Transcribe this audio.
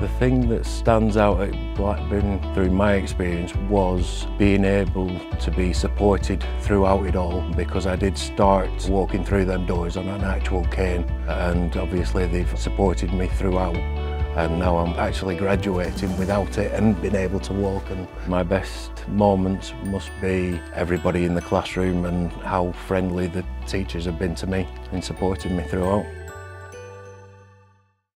The thing that stands out at Blackburn through my experience was being able to be supported throughout it all because I did start walking through them doors on an actual cane and obviously they've supported me throughout and now I'm actually graduating without it and being able to walk and my best moments must be everybody in the classroom and how friendly the teachers have been to me in supporting me throughout.